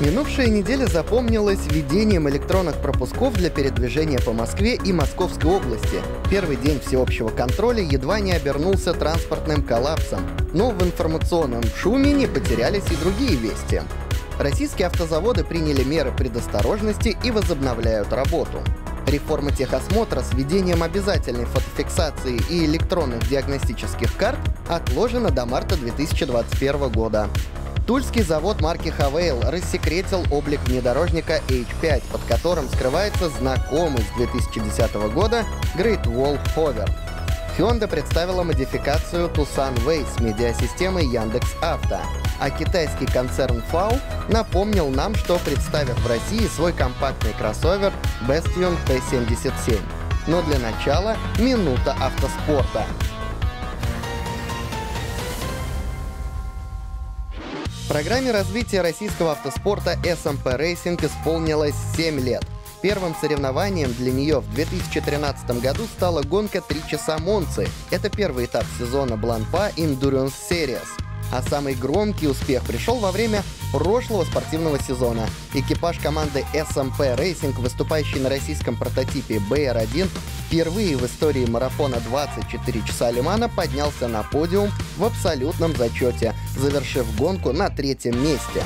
Минувшая неделя запомнилась введением электронных пропусков для передвижения по Москве и Московской области. Первый день всеобщего контроля едва не обернулся транспортным коллапсом. Но в информационном шуме не потерялись и другие вести. Российские автозаводы приняли меры предосторожности и возобновляют работу. Реформа техосмотра с введением обязательной фотофиксации и электронных диагностических карт отложена до марта 2021 года. Тульский завод марки Хавейл рассекретил облик внедорожника H5, под которым скрывается знакомый с 2010 года Great Wall Hover. Hyundai представила модификацию Tucson Way с медиасистемой Яндекс Авто, а китайский концерн FAO напомнил нам, что представит в России свой компактный кроссовер Bastion P77. Но для начала минута автоспорта. Программе развития российского автоспорта SMP Racing исполнилось 7 лет. Первым соревнованием для нее в 2013 году стала гонка «Три часа Монцы». Это первый этап сезона Бланпа Endurance Series — а самый громкий успех пришел во время прошлого спортивного сезона. Экипаж команды SMP Racing, выступающий на российском прототипе BR1, впервые в истории марафона 24 часа Лимана поднялся на подиум в абсолютном зачете, завершив гонку на третьем месте.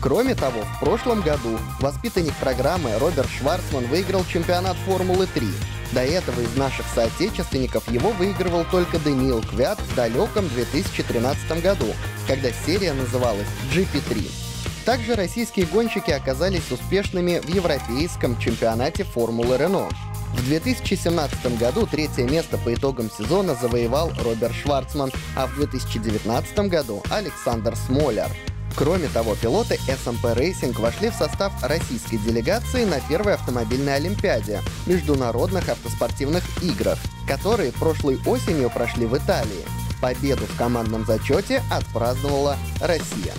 Кроме того, в прошлом году воспитанник программы Роберт Шварцман выиграл чемпионат Формулы-3. До этого из наших соотечественников его выигрывал только Даниил Квят в далеком 2013 году, когда серия называлась GP3. Также российские гонщики оказались успешными в европейском чемпионате Формулы Рено. В 2017 году третье место по итогам сезона завоевал Роберт Шварцман, а в 2019 году Александр Смолер. Кроме того, пилоты SMP Racing вошли в состав российской делегации на первой автомобильной Олимпиаде — международных автоспортивных играх, которые прошлой осенью прошли в Италии. Победу в командном зачете отпраздновала Россия.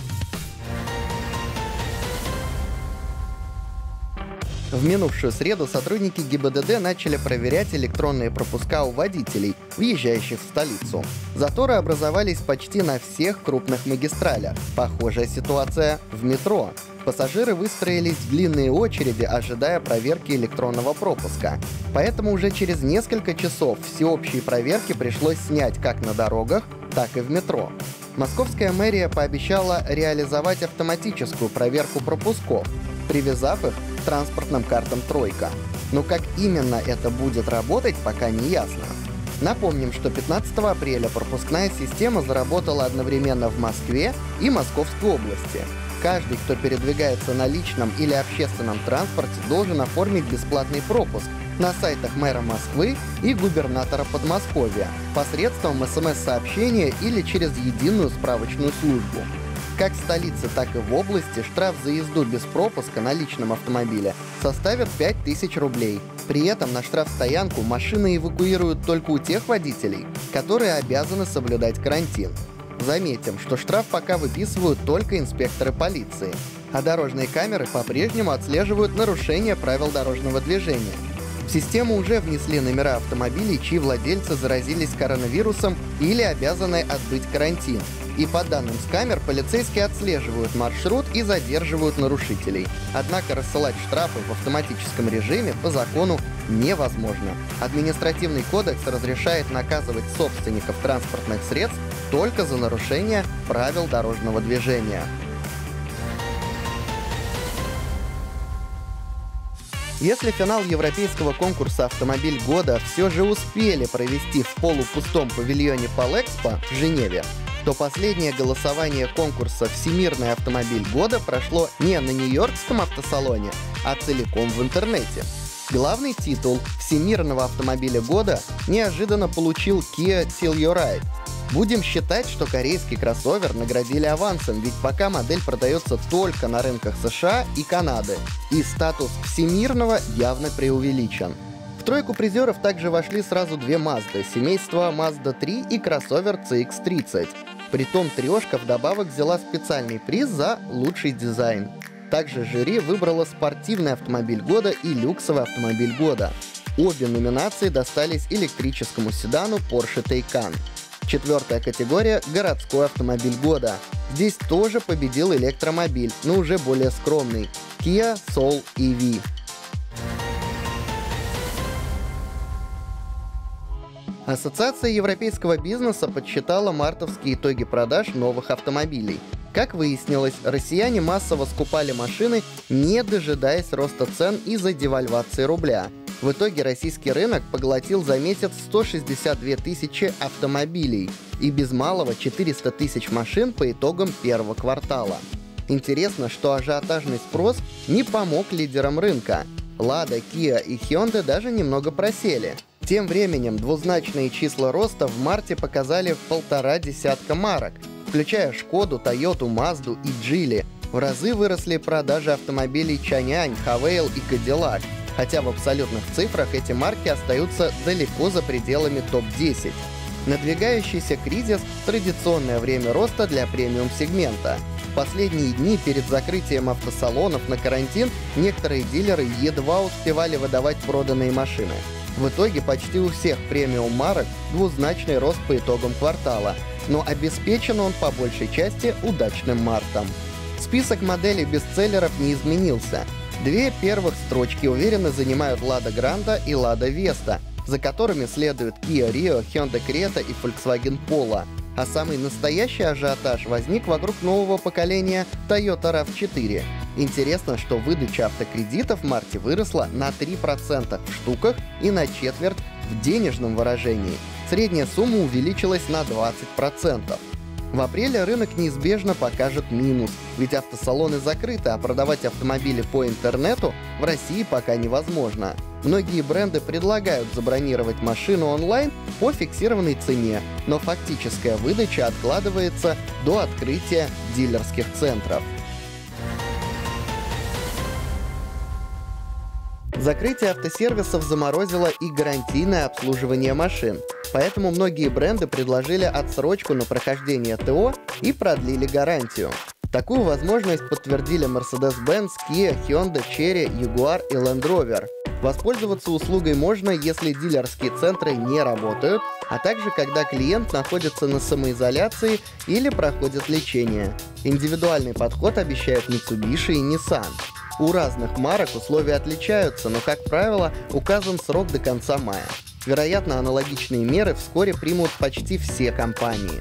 В минувшую среду сотрудники ГИБДД начали проверять электронные пропуска у водителей, въезжающих в столицу. Заторы образовались почти на всех крупных магистралях. Похожая ситуация в метро. Пассажиры выстроились в длинные очереди, ожидая проверки электронного пропуска. Поэтому уже через несколько часов всеобщие проверки пришлось снять как на дорогах, так и в метро. Московская мэрия пообещала реализовать автоматическую проверку пропусков, привязав их транспортным картам «Тройка». Но как именно это будет работать, пока не ясно. Напомним, что 15 апреля пропускная система заработала одновременно в Москве и Московской области. Каждый, кто передвигается на личном или общественном транспорте, должен оформить бесплатный пропуск на сайтах мэра Москвы и губернатора Подмосковья посредством смс-сообщения или через единую справочную службу. Как в столице, так и в области штраф за езду без пропуска на личном автомобиле составит 5000 рублей. При этом на штрафстоянку машины эвакуируют только у тех водителей, которые обязаны соблюдать карантин. Заметим, что штраф пока выписывают только инспекторы полиции, а дорожные камеры по-прежнему отслеживают нарушения правил дорожного движения. В систему уже внесли номера автомобилей, чьи владельцы заразились коронавирусом или обязаны отбыть карантин. И по данным с камер, полицейские отслеживают маршрут и задерживают нарушителей. Однако рассылать штрафы в автоматическом режиме по закону невозможно. Административный кодекс разрешает наказывать собственников транспортных средств только за нарушение правил дорожного движения. Если финал европейского конкурса «Автомобиль года» все же успели провести в полупустом павильоне Палэкспо в Женеве, то последнее голосование конкурса «Всемирный автомобиль года» прошло не на Нью-Йоркском автосалоне, а целиком в интернете. Главный титул «Всемирного автомобиля года» неожиданно получил Kia Telluride. Будем считать, что корейский кроссовер наградили авансом, ведь пока модель продается только на рынках США и Канады, и статус всемирного явно преувеличен. В тройку призеров также вошли сразу две Mazda, семейство Mazda 3 и кроссовер CX-30. Притом трешка вдобавок взяла специальный приз за лучший дизайн. Также жюри выбрала спортивный автомобиль года и люксовый автомобиль года. Обе номинации достались электрическому седану Porsche Taycan. Четвертая категория — городской автомобиль года. Здесь тоже победил электромобиль, но уже более скромный — Kia Soul EV. Ассоциация европейского бизнеса подсчитала мартовские итоги продаж новых автомобилей. Как выяснилось, россияне массово скупали машины, не дожидаясь роста цен из-за девальвации рубля. В итоге российский рынок поглотил за месяц 162 тысячи автомобилей и без малого 400 тысяч машин по итогам первого квартала. Интересно, что ажиотажный спрос не помог лидерам рынка. Лада, Kia и Hyundai даже немного просели – тем временем двузначные числа роста в марте показали полтора десятка марок, включая Шкоду, Тойоту, Мазду и Джили. В разы выросли продажи автомобилей Чанянь, Хавейл и Кадиллак, хотя в абсолютных цифрах эти марки остаются далеко за пределами топ-10. Надвигающийся кризис – традиционное время роста для премиум-сегмента. В последние дни перед закрытием автосалонов на карантин некоторые дилеры едва успевали выдавать проданные машины. В итоге почти у всех премиум марок двузначный рост по итогам квартала, но обеспечен он по большей части удачным мартом. Список моделей бестселлеров не изменился. Две первых строчки уверенно занимают Лада Гранда и Лада Веста, за которыми следуют Kia Rio, Hyundai Creta и Volkswagen Polo. А самый настоящий ажиотаж возник вокруг нового поколения Toyota RAV4. Интересно, что выдача автокредитов в марте выросла на 3% в штуках и на четверть в денежном выражении. Средняя сумма увеличилась на 20%. В апреле рынок неизбежно покажет минус, ведь автосалоны закрыты, а продавать автомобили по интернету в России пока невозможно. Многие бренды предлагают забронировать машину онлайн по фиксированной цене, но фактическая выдача откладывается до открытия дилерских центров. Закрытие автосервисов заморозило и гарантийное обслуживание машин. Поэтому многие бренды предложили отсрочку на прохождение ТО и продлили гарантию. Такую возможность подтвердили Mercedes-Benz, Kia, Hyundai, Cherry, Jaguar и Land Rover. Воспользоваться услугой можно, если дилерские центры не работают, а также когда клиент находится на самоизоляции или проходит лечение. Индивидуальный подход обещают Mitsubishi и Nissan. У разных марок условия отличаются, но, как правило, указан срок до конца мая. Вероятно, аналогичные меры вскоре примут почти все компании.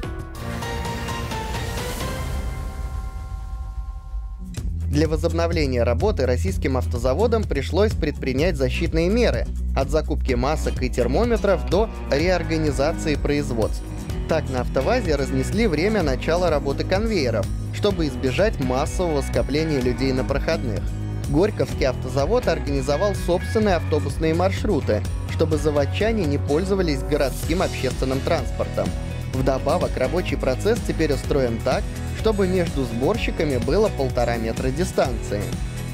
Для возобновления работы российским автозаводам пришлось предпринять защитные меры от закупки масок и термометров до реорганизации производств. Так на автовазе разнесли время начала работы конвейеров, чтобы избежать массового скопления людей на проходных. Горьковский автозавод организовал собственные автобусные маршруты, чтобы заводчане не пользовались городским общественным транспортом. Вдобавок, рабочий процесс теперь устроен так, чтобы между сборщиками было полтора метра дистанции.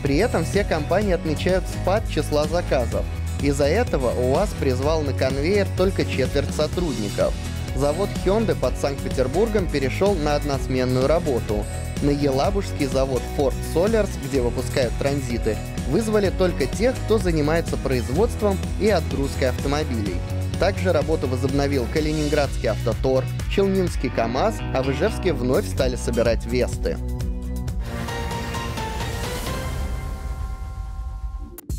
При этом все компании отмечают спад числа заказов. Из-за этого УАЗ призвал на конвейер только четверть сотрудников. Завод Hyundai под Санкт-Петербургом перешел на односменную работу, на Елабужский завод Ford Solars, где выпускают транзиты, вызвали только тех, кто занимается производством и отгрузкой автомобилей. Также работу возобновил Калининградский автотор, Челнинский КАМАЗ, а в Ижевске вновь стали собирать Весты.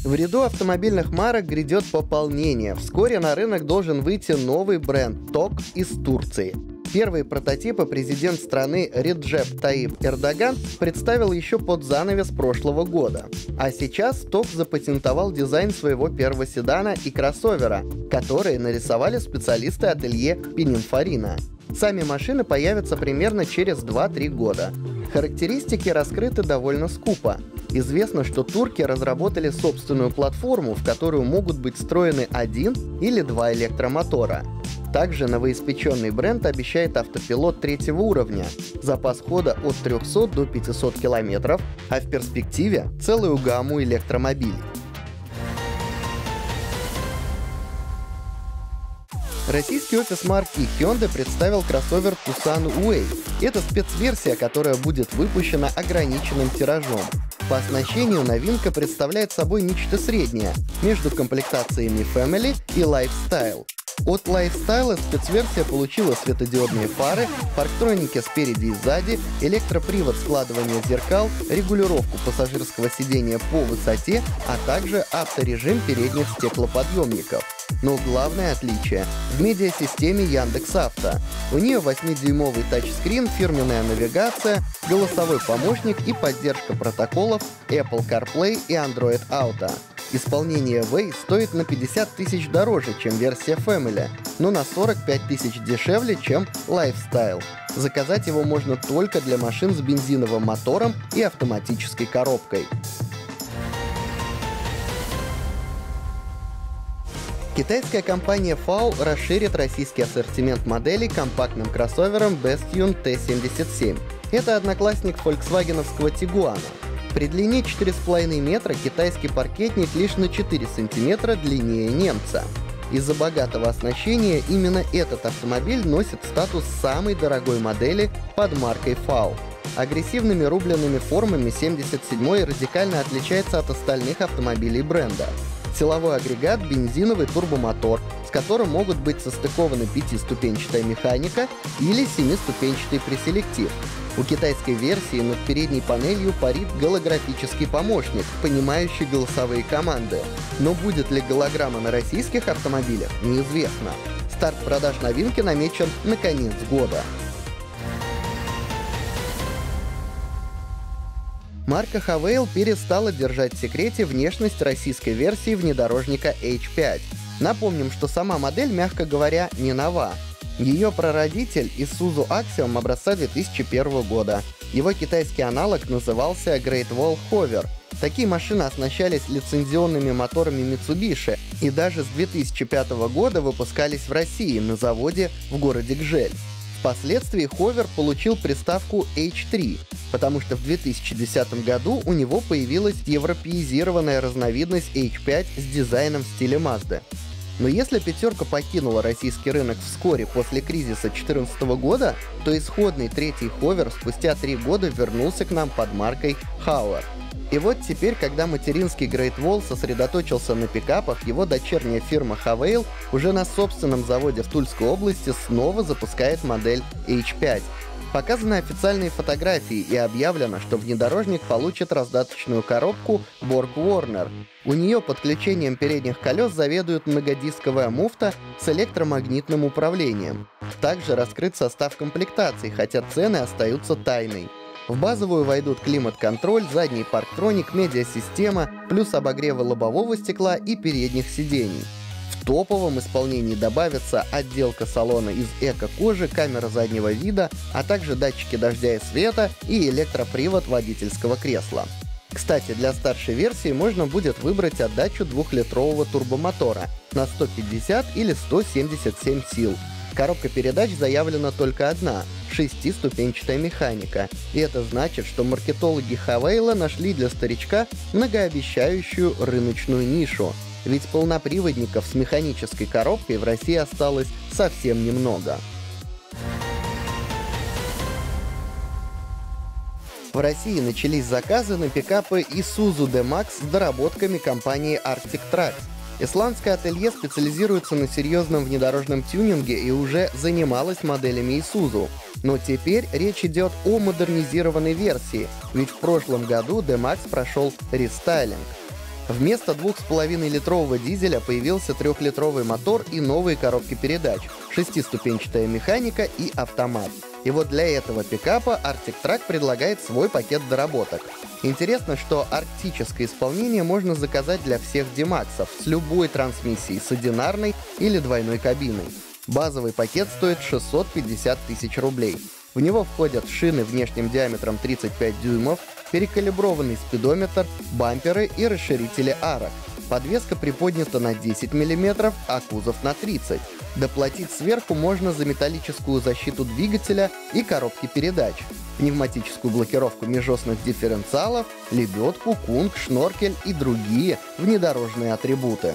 В ряду автомобильных марок грядет пополнение. Вскоре на рынок должен выйти новый бренд ТОК из Турции. Первые прототипы президент страны Реджеп Таип Эрдоган представил еще под занавес прошлого года. А сейчас ТОК запатентовал дизайн своего первого седана и кроссовера, которые нарисовали специалисты ателье Пининфарина. Сами машины появятся примерно через 2-3 года. Характеристики раскрыты довольно скупо. Известно, что турки разработали собственную платформу, в которую могут быть встроены один или два электромотора. Также новоиспеченный бренд обещает автопилот третьего уровня, запас хода от 300 до 500 километров, а в перспективе целую гамму электромобилей. Российский офис марки Hyundai представил кроссовер Tucson Way. Это спецверсия, которая будет выпущена ограниченным тиражом. По оснащению новинка представляет собой нечто среднее между комплектациями Family и Lifestyle. От Lifestyle спецверсия получила светодиодные фары, парктроники спереди и сзади, электропривод складывания зеркал, регулировку пассажирского сидения по высоте, а также авторежим передних стеклоподъемников. Но главное отличие — в медиасистеме Яндекс.Авто. У нее 8-дюймовый тачскрин, фирменная навигация, голосовой помощник и поддержка протоколов Apple CarPlay и Android Auto. Исполнение Way стоит на 50 тысяч дороже, чем версия Family, но на 45 тысяч дешевле, чем Lifestyle. Заказать его можно только для машин с бензиновым мотором и автоматической коробкой. Китайская компания FAO расширит российский ассортимент моделей компактным кроссовером Bestune T77. Это одноклассник фольксвагеновского Тигуана. При длине 4,5 метра китайский паркетник лишь на 4 сантиметра длиннее немца. Из-за богатого оснащения именно этот автомобиль носит статус самой дорогой модели под маркой FAO. Агрессивными рубленными формами 77 радикально отличается от остальных автомобилей бренда. Силовой агрегат — бензиновый турбомотор, с которым могут быть состыкованы пятиступенчатая механика или семиступенчатый преселектив. У китайской версии над передней панелью парит голографический помощник, понимающий голосовые команды. Но будет ли голограмма на российских автомобилях, неизвестно. Старт продаж новинки намечен на конец года. Марка Havail перестала держать в секрете внешность российской версии внедорожника H5. Напомним, что сама модель, мягко говоря, не нова. Ее прародитель Isuzu Axiom образца 2001 года. Его китайский аналог назывался Great Wall Hover. Такие машины оснащались лицензионными моторами Mitsubishi и даже с 2005 года выпускались в России на заводе в городе Гжель. Впоследствии Ховер получил приставку H3, потому что в 2010 году у него появилась европеизированная разновидность H5 с дизайном в стиле Mazda. Но если пятерка покинула российский рынок вскоре после кризиса 2014 года, то исходный третий ховер спустя три года вернулся к нам под маркой Hauer. И вот теперь, когда материнский Great Wall сосредоточился на пикапах, его дочерняя фирма Havail уже на собственном заводе в Тульской области снова запускает модель H5. Показаны официальные фотографии и объявлено, что внедорожник получит раздаточную коробку Borg Warner. У нее подключением передних колес заведует многодисковая муфта с электромагнитным управлением. Также раскрыт состав комплектаций, хотя цены остаются тайной. В базовую войдут климат-контроль, задний парктроник, медиасистема, плюс обогревы лобового стекла и передних сидений. Топовом исполнении добавится отделка салона из эко-кожи, камера заднего вида, а также датчики дождя и света и электропривод водительского кресла. Кстати, для старшей версии можно будет выбрать отдачу двухлитрового турбомотора на 150 или 177 сил. Коробка передач заявлена только одна шестиступенчатая механика. И это значит, что маркетологи Хавейла нашли для старичка многообещающую рыночную нишу. Ведь полноприводников с механической коробкой в России осталось совсем немного. В России начались заказы на пикапы Isuzu D-Max с доработками компании Arctic Trucks. Исландское ателье специализируется на серьезном внедорожном тюнинге и уже занималось моделями Isuzu. Но теперь речь идет о модернизированной версии, ведь в прошлом году D-Max прошел рестайлинг. Вместо 2,5-литрового дизеля появился трехлитровый мотор и новые коробки передач, шестиступенчатая механика и автомат. И вот для этого пикапа Arctic Track предлагает свой пакет доработок. Интересно, что арктическое исполнение можно заказать для всех Димаксов с любой трансмиссией, с одинарной или двойной кабиной. Базовый пакет стоит 650 тысяч рублей. В него входят шины внешним диаметром 35 дюймов, перекалиброванный спидометр, бамперы и расширители арок. Подвеска приподнята на 10 мм, а кузов на 30 Доплатить сверху можно за металлическую защиту двигателя и коробки передач, пневматическую блокировку межосных дифференциалов, лебедку, кунг, шноркель и другие внедорожные атрибуты.